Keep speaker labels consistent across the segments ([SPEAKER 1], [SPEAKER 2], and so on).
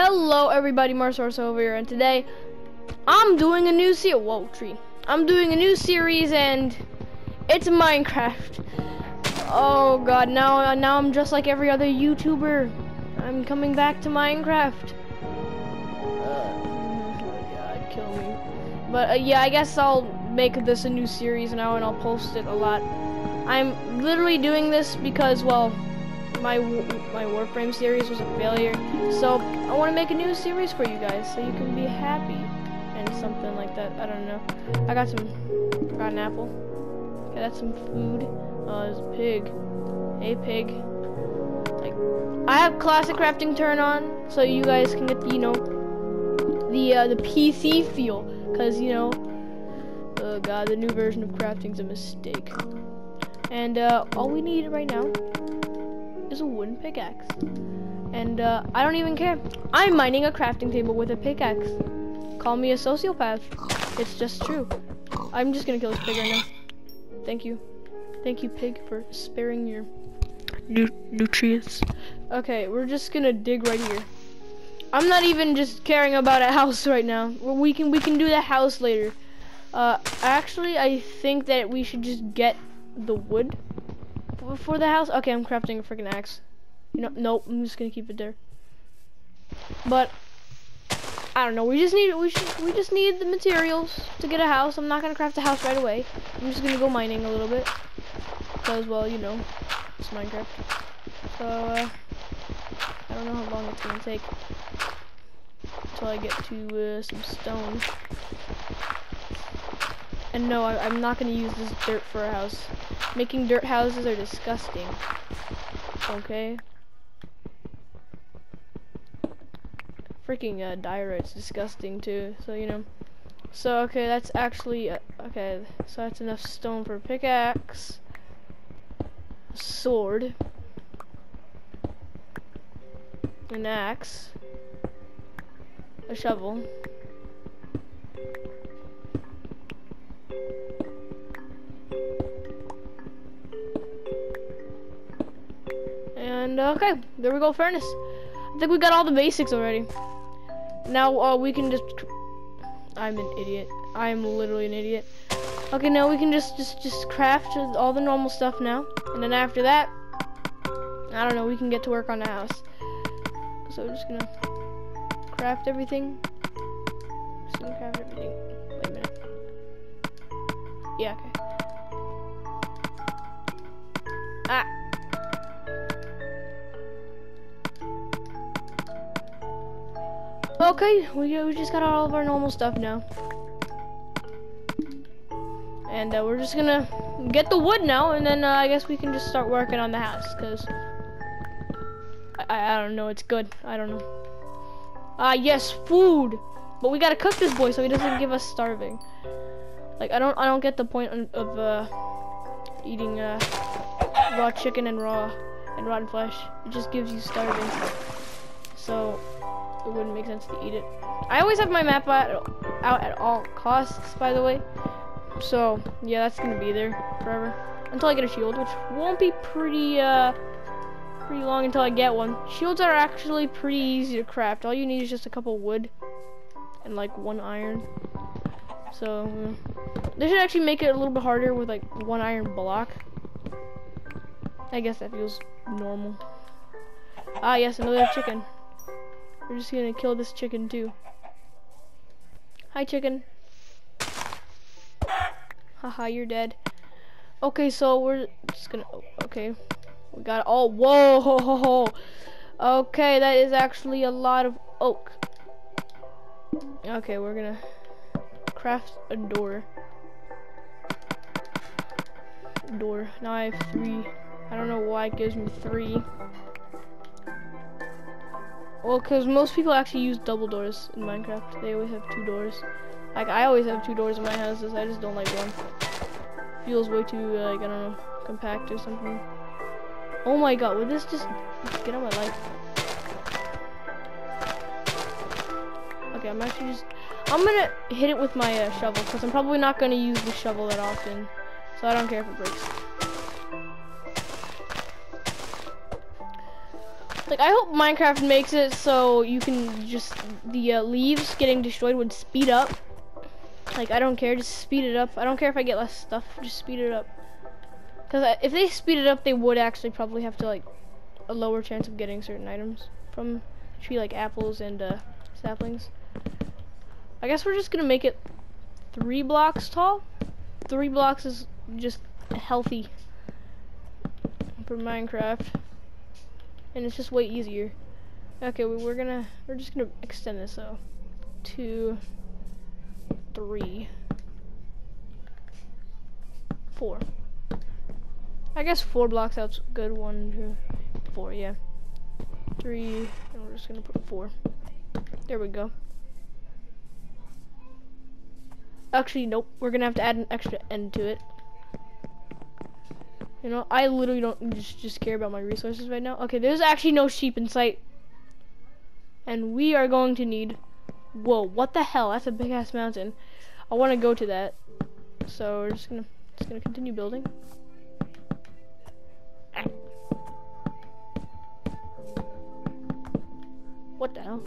[SPEAKER 1] Hello everybody, Marsource over here, and today I'm doing a new series. Whoa, tree. I'm doing a new series, and it's Minecraft. Oh god, now now I'm just like every other YouTuber. I'm coming back to Minecraft. Uh, God, kill me. But uh, yeah, I guess I'll make this a new series now, and I'll post it a lot. I'm literally doing this because, well, my my Warframe series was a failure. So I want to make a new series for you guys, so you can be happy and something like that. I don't know. I got some. Got an apple. Okay, that's some food. Uh, there's a pig. Hey, pig. Like, I have classic crafting turn on, so you guys can get the you know the uh, the PC feel, cause you know. Oh god, the new version of crafting's a mistake. And uh, all we need right now is a wooden pickaxe. And uh, I don't even care. I'm mining a crafting table with a pickaxe. Call me a sociopath. It's just true. I'm just gonna kill this pig right now. Thank you. Thank you, pig, for sparing your nu nutrients. Okay, we're just gonna dig right here. I'm not even just caring about a house right now. We can we can do the house later. Uh, actually, I think that we should just get the wood for the house? Okay, I'm crafting a freaking axe. You know, nope, I'm just gonna keep it there. But I don't know. We just need we should we just need the materials to get a house. I'm not gonna craft a house right away. I'm just gonna go mining a little bit because well, you know, it's Minecraft. So uh, I don't know how long it's gonna take until I get to uh, some stone. And no, I, am not gonna use this dirt for a house. Making dirt houses are disgusting. Okay. Freaking uh, diorite's disgusting too. So you know. So okay, that's actually uh, okay. So that's enough stone for pickaxe, sword, an axe, a shovel. Okay, there we go, furnace. I think we got all the basics already. Now uh, we can just. I'm an idiot. I'm literally an idiot. Okay, now we can just just just craft all the normal stuff now, and then after that, I don't know. We can get to work on the house. So we're just gonna craft everything. Just gonna craft everything. Wait a minute. Yeah. Okay. Ah. Okay, we, we just got all of our normal stuff now. And uh, we're just gonna get the wood now, and then uh, I guess we can just start working on the house, because I, I don't know, it's good. I don't know. Ah, uh, yes, food! But we gotta cook this boy so he doesn't give us starving. Like, I don't I don't get the point of uh, eating uh, raw chicken and raw and rotten flesh. It just gives you starving. So, it wouldn't make sense to eat it. I always have my map out, at all costs, by the way. So, yeah, that's gonna be there forever. Until I get a shield, which won't be pretty, uh, pretty long until I get one. Shields are actually pretty easy to craft. All you need is just a couple wood and, like, one iron. So, they should actually make it a little bit harder with, like, one iron block. I guess that feels normal. Ah, yes, another chicken. We're just gonna kill this chicken too. Hi, chicken. Haha, you're dead. Okay, so we're just gonna. Okay, we got. Oh, whoa! Ho, ho, ho. Okay, that is actually a lot of oak. Okay, we're gonna craft a door. Door. Now I have three. I don't know why it gives me three. Well, because most people actually use double doors in Minecraft. They always have two doors. Like, I always have two doors in my houses. I just don't like one. Feels way too, uh, like, I don't know, compact or something. Oh my god, would this just get on my life? Okay, I'm actually just... I'm gonna hit it with my uh, shovel, because I'm probably not gonna use the shovel that often. So I don't care if it breaks. Like, I hope Minecraft makes it so you can just, the uh, leaves getting destroyed would speed up. Like, I don't care, just speed it up. I don't care if I get less stuff, just speed it up. Because if they speed it up, they would actually probably have to, like, a lower chance of getting certain items from the tree, like apples and uh, saplings. I guess we're just gonna make it three blocks tall. Three blocks is just healthy for Minecraft. And it's just way easier. Okay, we're gonna, we're just gonna extend this so. Two, three, four. I guess four blocks out's good. One, two, four, yeah. Three, and we're just gonna put four. There we go. Actually, nope. We're gonna have to add an extra end to it. You know, I literally don't just, just care about my resources right now. Okay, there's actually no sheep in sight. And we are going to need... Whoa, what the hell? That's a big-ass mountain. I want to go to that. So we're just gonna, just gonna continue building. What the hell?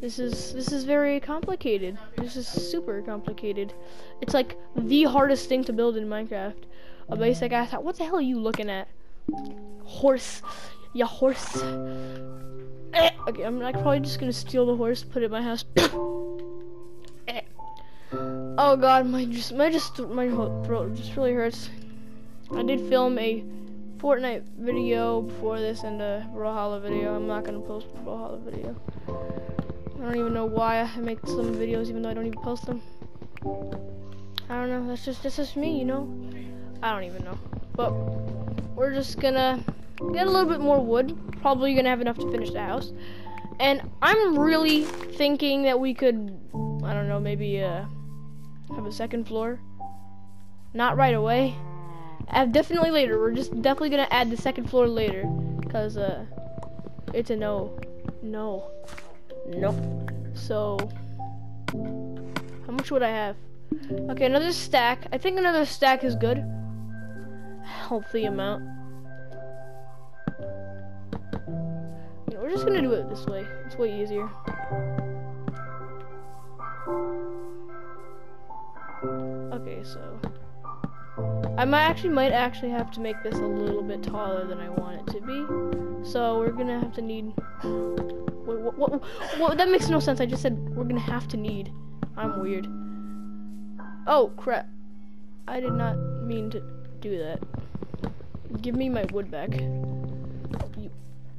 [SPEAKER 1] This is this is very complicated. This is super complicated. It's like the hardest thing to build in Minecraft. A basic ass. What the hell are you looking at? Horse. Yeah, horse. Eh. Okay, I'm like probably just gonna steal the horse, put it in my house. Eh. oh god, my just my just my throat just really hurts. I did film a Fortnite video before this and a Brawlhalla video. I'm not gonna post a Brawlhalla video. I don't even know why I make some videos even though I don't even post them. I don't know. That's just that's just me, you know. I don't even know. But we're just gonna get a little bit more wood. Probably gonna have enough to finish the house. And I'm really thinking that we could, I don't know, maybe uh, have a second floor. Not right away. Uh, definitely later. We're just definitely gonna add the second floor later, cause uh, it's a no, no. Nope. So, how much would I have? Okay, another stack. I think another stack is good. Healthy amount. You we're just gonna do it this way. It's way easier. Okay, so I might actually might actually have to make this a little bit taller than I want it to be. So we're gonna have to need what, what, what, that makes no sense. I just said we're gonna have to need. I'm weird. Oh, crap. I did not mean to do that. Give me my wood back. You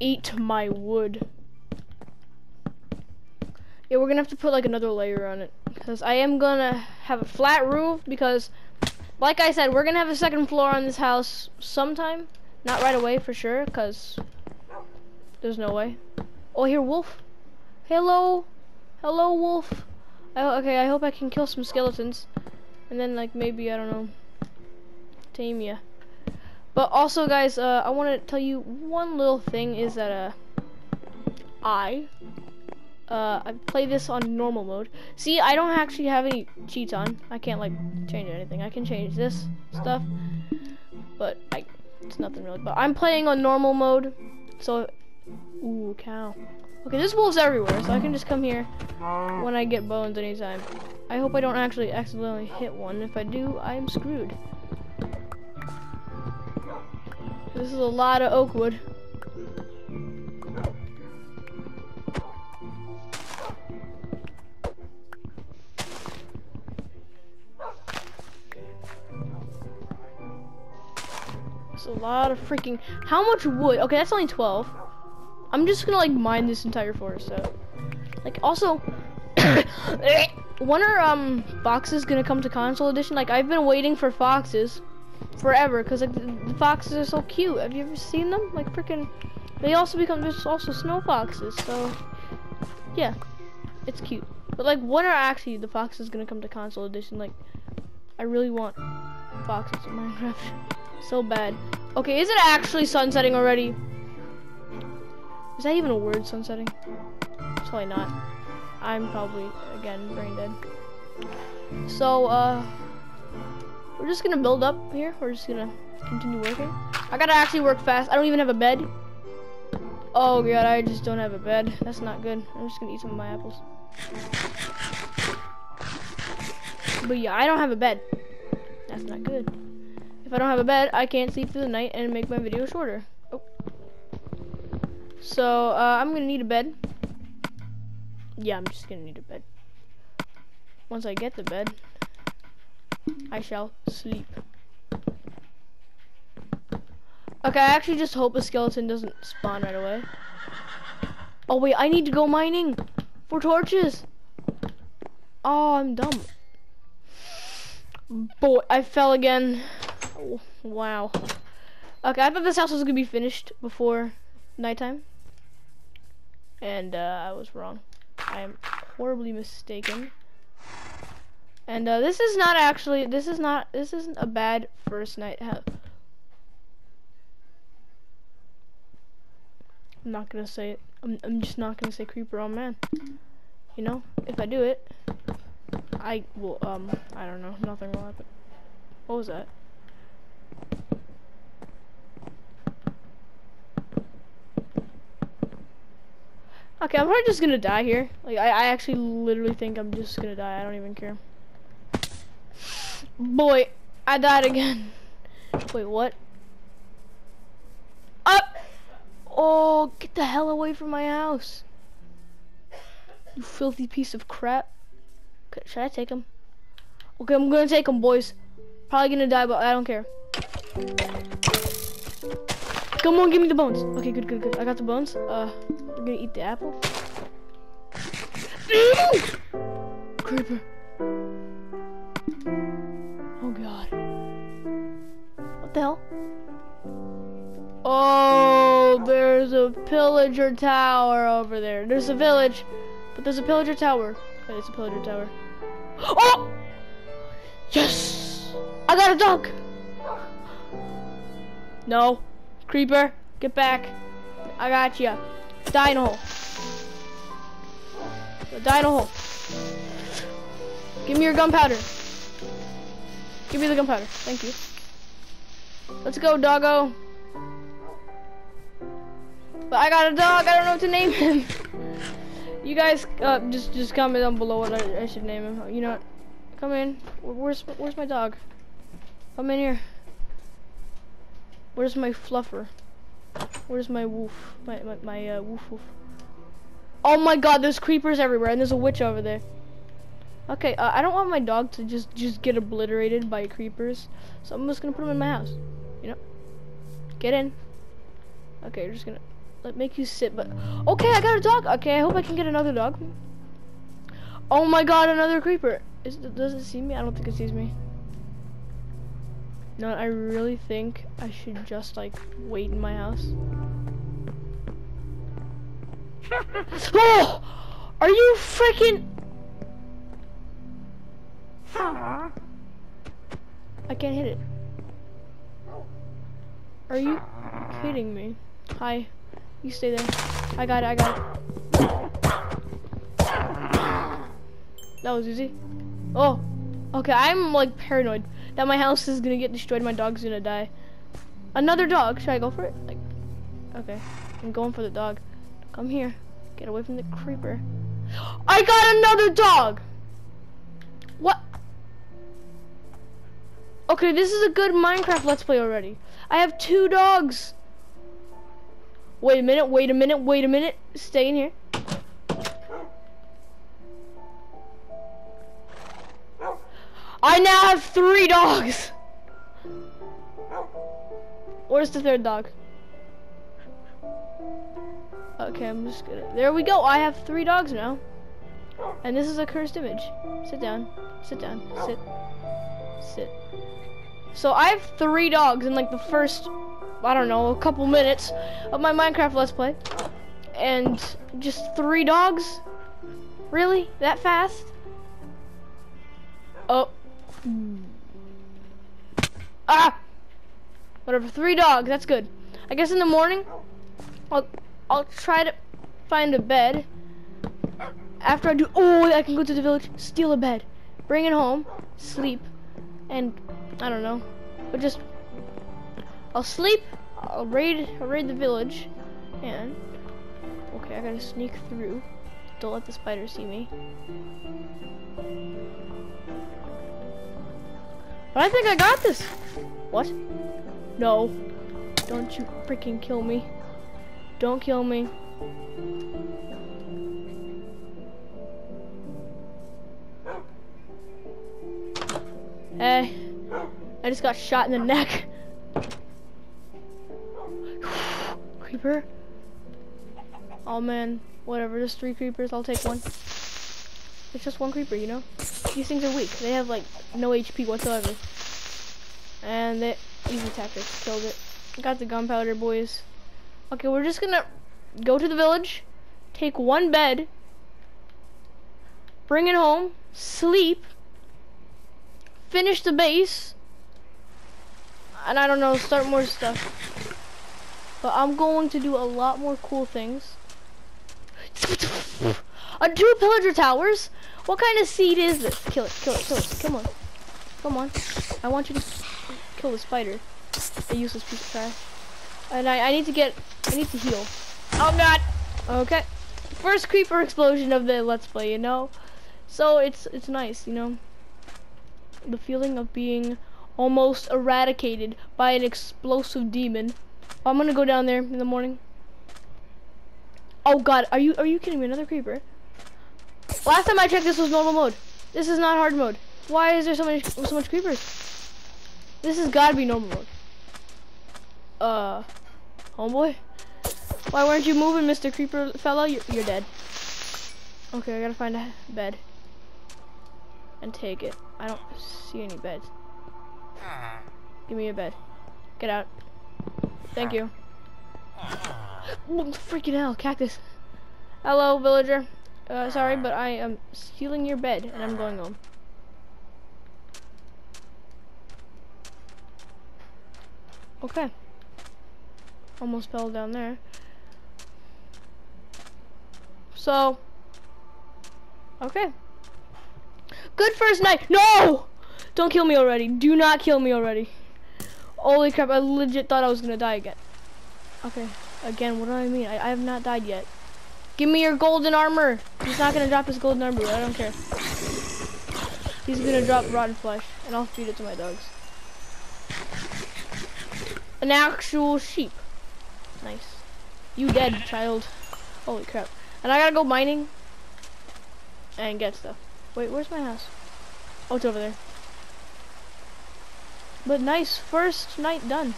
[SPEAKER 1] ate my wood. Yeah, we're gonna have to put like another layer on it. Because I am gonna have a flat roof because, like I said, we're gonna have a second floor on this house sometime. Not right away for sure, because there's no way. Oh, here, wolf. Hello. Hello, wolf. I, okay, I hope I can kill some skeletons. And then, like, maybe, I don't know, tame ya. But also, guys, uh, I want to tell you one little thing is that, uh, I, uh, I play this on normal mode. See, I don't actually have any cheats on. I can't, like, change anything. I can change this stuff, but I, it's nothing really. But I'm playing on normal mode, so Ooh, cow. Okay, there's wolves everywhere, so I can just come here when I get bones anytime. I hope I don't actually accidentally hit one. If I do, I am screwed. This is a lot of oak wood. It's a lot of freaking... How much wood? Okay, that's only 12. I'm just gonna like mine this entire forest out. Like also, when are um foxes gonna come to console edition? Like I've been waiting for foxes forever because like the, the, foxes are so cute. Have you ever seen them? Like freaking, they also become there's also snow foxes. So yeah, it's cute. But like when are actually the foxes gonna come to console edition? Like I really want foxes in Minecraft so bad. Okay, is it actually sunsetting already? Is that even a word, sunsetting? Probably not. I'm probably, again, brain dead. So, uh, we're just gonna build up here. We're just gonna continue working. I gotta actually work fast. I don't even have a bed. Oh god, I just don't have a bed. That's not good. I'm just gonna eat some of my apples. But yeah, I don't have a bed. That's not good. If I don't have a bed, I can't sleep through the night and make my video shorter. Oh. So, uh, I'm gonna need a bed. Yeah, I'm just gonna need a bed. Once I get the bed, I shall sleep. Okay, I actually just hope a skeleton doesn't spawn right away. Oh wait, I need to go mining for torches. Oh, I'm dumb. Boy, I fell again. Oh, wow. Okay, I thought this house was gonna be finished before nighttime. And uh, I was wrong. I am horribly mistaken. And uh, this is not actually, this is not, this isn't a bad first night. I'm not gonna say it. I'm, I'm just not gonna say creeper on man. You know, if I do it, I will, um, I don't know, nothing will happen. What was that? Okay, I'm probably just gonna die here. Like, I, I actually literally think I'm just gonna die. I don't even care. Boy, I died again. Wait, what? Up! Oh, get the hell away from my house. You filthy piece of crap. Should I take him? Okay, I'm gonna take him, boys. Probably gonna die, but I don't care. Come on, give me the bones. Okay, good, good, good. I got the bones. Uh, we're gonna eat the apple. Creeper. Oh, there's a pillager tower over there. There's a village, but there's a pillager tower. Wait, it's a pillager tower. Oh! Yes! I got a dog! No. Creeper, get back. I got you. Die in a hole. Die in a hole. Give me your gunpowder. Give me the gunpowder. Thank you. Let's go, doggo. But I got a dog. I don't know what to name him. you guys, uh, just just comment down below what I, I, should name him. You know what? Come in. Where's where's my dog? Come in here. Where's my fluffer? Where's my wolf? My my, my uh, woof woof. Oh my God! There's creepers everywhere, and there's a witch over there. Okay, uh, I don't want my dog to just just get obliterated by creepers, so I'm just gonna put him in my house. You know, get in. Okay, we're just gonna let make you sit. But okay, I got a dog. Okay, I hope I can get another dog. Oh my God! Another creeper. Is, does it see me? I don't think it sees me. No, I really think I should just like wait in my house. oh! Are you freaking? Uh-huh. I can't hit it. Are you kidding me? Hi. You stay there. I got it, I got it. That was easy. Oh. Okay, I'm like paranoid that my house is gonna get destroyed, my dog's gonna die. Another dog, should I go for it? Like, okay, I'm going for the dog. Come here, get away from the creeper. I got another dog! What? Okay, this is a good Minecraft Let's Play already. I have two dogs. Wait a minute, wait a minute, wait a minute. Stay in here. I now have three dogs. Where's the third dog? Okay, I'm just gonna. There we go. I have three dogs now. And this is a cursed image. Sit down. Sit down. Sit. Sit. So I have three dogs in like the first, I don't know, a couple minutes of my Minecraft Let's Play. And just three dogs? Really? That fast? Oh. Ah! Whatever, three dogs, that's good. I guess in the morning, I'll, I'll try to find a bed. After I do, oh, I can go to the village, steal a bed, bring it home, sleep, and I don't know, but just, I'll sleep, I'll raid, I'll raid the village, and okay, I gotta sneak through. Don't let the spider see me. But I think I got this. What? No. Don't you freaking kill me. Don't kill me. Hey. I just got shot in the neck. Creeper. Oh man, whatever, just three creepers, I'll take one. It's just one creeper, you know? These things are weak. They have like no HP whatsoever. And they easy tactics killed it. Got the gunpowder boys. Okay, we're just gonna go to the village, take one bed, bring it home, sleep, finish the base, and I don't know, start more stuff. But I'm going to do a lot more cool things. A two pillager towers? What kind of seed is this? Kill it, kill it, kill it. Come on. Come on. I want you to kill the spider. A useless piece of trash. And I, I need to get, I need to heal. Oh not. Okay. First creeper explosion of the Let's Play, you know? So it's, it's nice, you know? The feeling of being almost eradicated by an explosive demon. I'm gonna go down there in the morning. Oh god, are you are you kidding me? Another creeper? Last time I checked, this was normal mode. This is not hard mode. Why is there so many so much creepers? This has got to be normal mode. Uh, homeboy, why weren't you moving, Mr. Creeper fellow? You're, you're dead. Okay, I gotta find a bed and take it. I don't see any beds. Give me a bed. Get out. Thank you. freaking hell, cactus. Hello, villager. Uh, sorry, but I am stealing your bed, and I'm going home. Okay. Almost fell down there. So, okay. Good first night. No! Don't kill me already. Do not kill me already. Holy crap, I legit thought I was gonna die again. Okay, again, what do I mean? I, I have not died yet. Give me your golden armor. He's not gonna drop his golden armor, I don't care. He's gonna drop rotten flesh, and I'll feed it to my dogs. An actual sheep. Nice. You dead, child. Holy crap. And I gotta go mining and get stuff. Wait, where's my house? Oh, it's over there. But nice, first night done.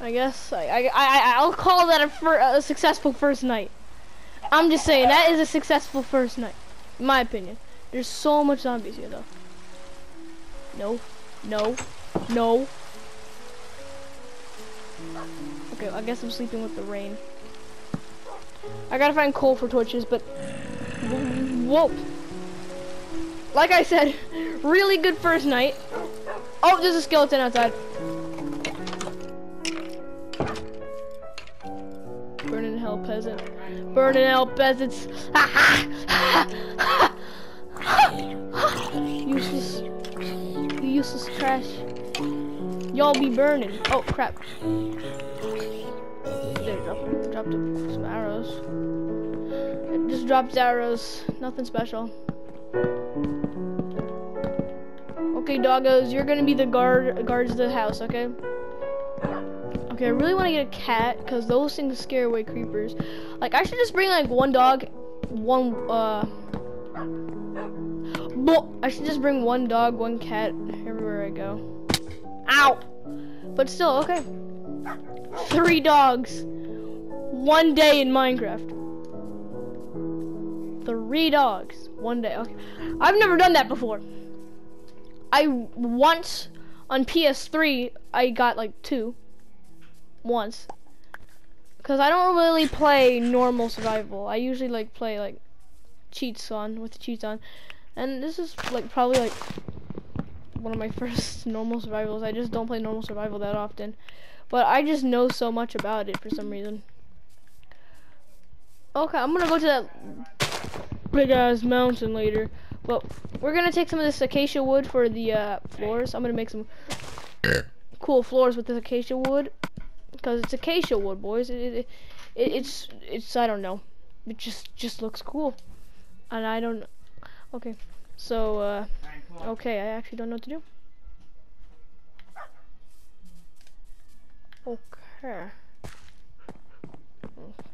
[SPEAKER 1] I guess I I I I'll call that a, a successful first night. I'm just saying that is a successful first night, in my opinion. There's so much zombies here though. No, no, no. Okay, I guess I'm sleeping with the rain. I gotta find coal for torches, but whoa. Like I said, really good first night. Oh, there's a skeleton outside. Burn in hell, peasant. Burn in hell, peasants. useless. Useless trash. Y'all be burning. Oh, crap. Dropped, some arrows. It just dropped arrows. Nothing special. Okay, doggos, you're gonna be the guard guards of the house, okay? Okay, I really want to get a cat because those things scare away creepers. Like, I should just bring like one dog, one uh. I should just bring one dog, one cat everywhere I go. Ow! But still, okay. Three dogs. One day in Minecraft. Three dogs. One day. Okay. I've never done that before. I once on PS3 I got like two once. Cause I don't really play normal survival. I usually like play like cheats on with the cheats on. And this is like probably like one of my first normal survivals. I just don't play normal survival that often. But I just know so much about it for some reason. Okay, I'm gonna go to that big ass mountain later. But we're gonna take some of this acacia wood for the uh, floors. I'm gonna make some cool floors with this acacia wood because it's acacia wood, boys. It, it, it, it's it's I don't know. It just just looks cool, and I don't. Okay, so uh, okay, I actually don't know what to do. Okay.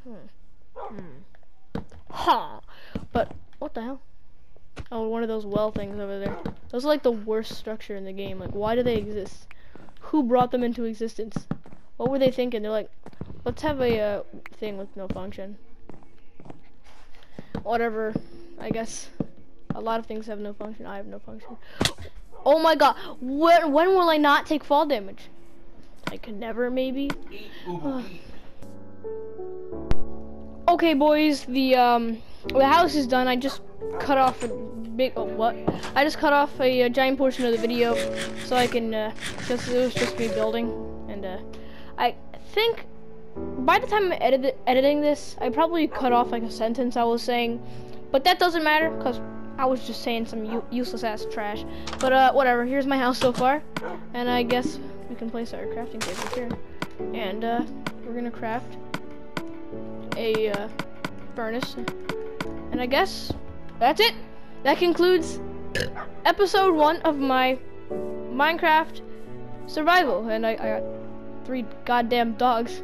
[SPEAKER 1] Hmm. Hmm. Huh. But what the hell? Oh, one of those well things over there. Those are like the worst structure in the game. Like, why do they exist? Who brought them into existence? What were they thinking? They're like, let's have a uh, thing with no function. Whatever. I guess a lot of things have no function. I have no function. Oh my god. When, when will I not take fall damage? I could never, maybe? Okay, boys. The, um, the house is done. I just cut off a big, oh, what? I just cut off a, a giant portion of the video so I can, uh, just, it was just me building. And, uh, I think by the time I'm edit editing this, I probably cut off like a sentence I was saying, but that doesn't matter because I was just saying some useless ass trash. But uh, whatever. Here's my house so far, and I guess we can place our crafting table here, and uh, we're gonna craft a uh, furnace, and I guess that's it. That concludes episode one of my Minecraft survival, and I, I got three goddamn dogs.